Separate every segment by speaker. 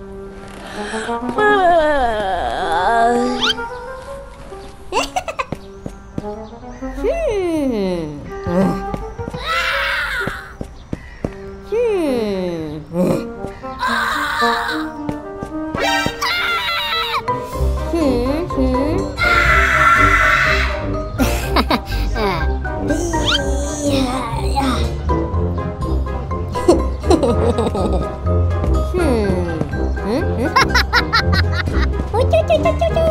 Speaker 1: Ha ha ha. Hehehehe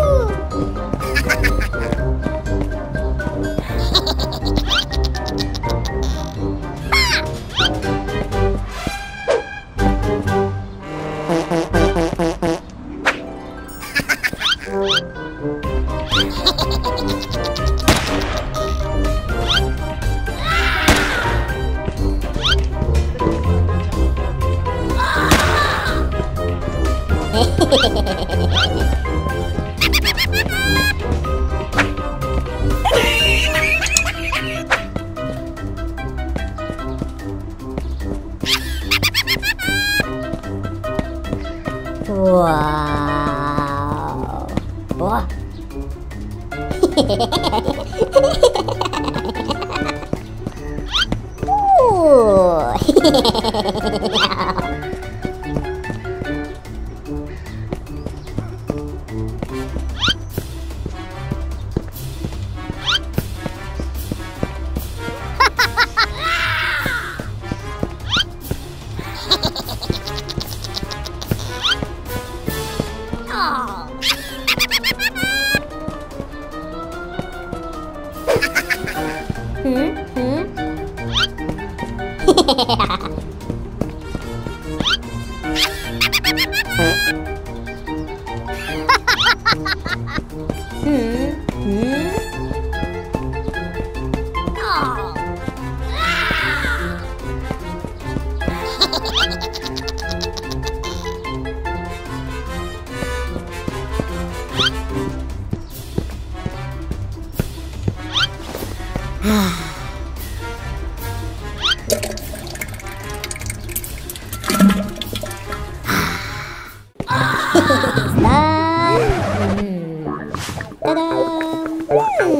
Speaker 1: 우와. 우와. 오. 응? 응? 응? 啊！啊！哈！哒嗯！